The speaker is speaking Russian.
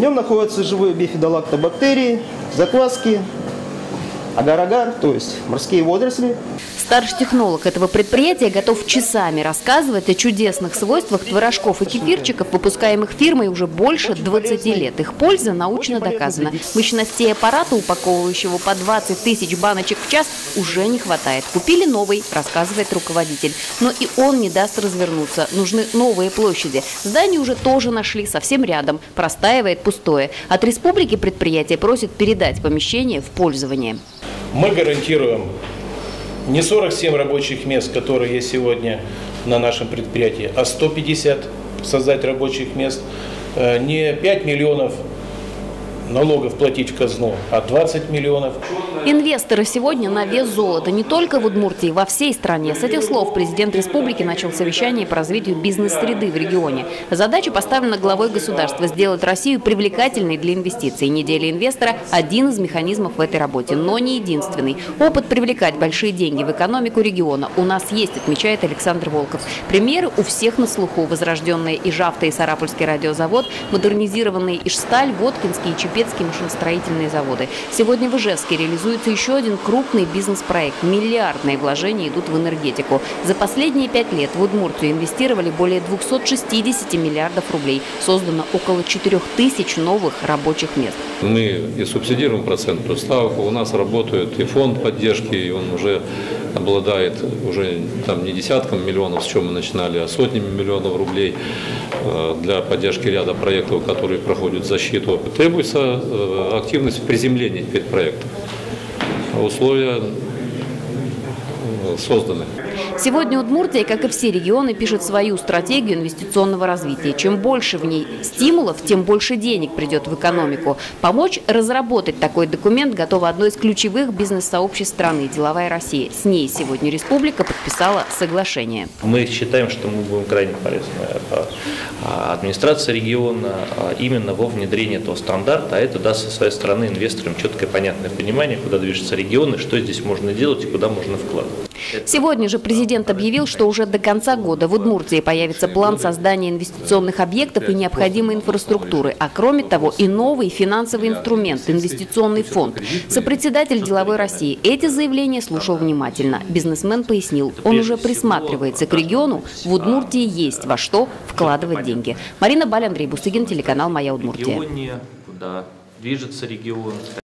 В нем находятся живые бифидолактобактерии, закваски, агар-агар, то есть морские водоросли. Старший технолог этого предприятия готов часами рассказывать о чудесных свойствах творожков и кефирчиков, выпускаемых фирмой уже больше 20 лет. Их польза научно доказана. Мощностей аппарата, упаковывающего по 20 тысяч баночек в час, уже не хватает. Купили новый, рассказывает руководитель. Но и он не даст развернуться. Нужны новые площади. Здание уже тоже нашли совсем рядом. Простаивает пустое. От республики предприятие просит передать помещение в пользование. Мы гарантируем не 47 рабочих мест, которые есть сегодня на нашем предприятии, а 150 создать рабочих мест, э, не 5 миллионов налогов платить в казну, а 20 миллионов. Инвесторы сегодня на вес золота не только в Удмуртии, во всей стране. С этих слов президент республики начал совещание по развитию бизнес-среды в регионе. Задача поставлена главой государства – сделать Россию привлекательной для инвестиций. Неделя инвестора – один из механизмов в этой работе, но не единственный. Опыт привлекать большие деньги в экономику региона у нас есть, отмечает Александр Волков. Примеры у всех на слуху. Возрожденные Ижавта и Сарапульский радиозавод, модернизированные Ижсталь, Воткинский и Чепец Купецкие машиностроительные заводы. Сегодня в Ижевске реализуется еще один крупный бизнес-проект. Миллиардные вложения идут в энергетику. За последние пять лет в Удмуртию инвестировали более 260 миллиардов рублей. Создано около 4 тысяч новых рабочих мест. Мы и субсидируем процентную ставку. У нас работает и фонд поддержки, и он уже обладает уже там не десятком миллионов, с чем мы начинали, а сотнями миллионов рублей э, для поддержки ряда проектов, которые проходят защиту. Требуется Э, активность приземления перед проектом. Условия э, созданы. Сегодня Удмуртия, как и все регионы, пишет свою стратегию инвестиционного развития. Чем больше в ней стимулов, тем больше денег придет в экономику. Помочь разработать такой документ готово одно из ключевых бизнес-сообществ страны – «Деловая Россия». С ней сегодня республика подписала соглашение. Мы считаем, что мы будем крайне полезны а, администрации региона а, именно во внедрении этого стандарта, а это даст со своей стороны инвесторам четкое понятное понимание, куда движется регион и что здесь можно делать и куда можно вкладывать. Сегодня же президент объявил, что уже до конца года в Удмуртии появится план создания инвестиционных объектов и необходимой инфраструктуры, а кроме того и новый финансовый инструмент – инвестиционный фонд. Сопредседатель деловой России эти заявления слушал внимательно. Бизнесмен пояснил, он уже присматривается к региону, в Удмуртии есть во что вкладывать деньги. Марина Баль, Андрей Бусыгин, телеканал «Моя Удмуртия». движется регион.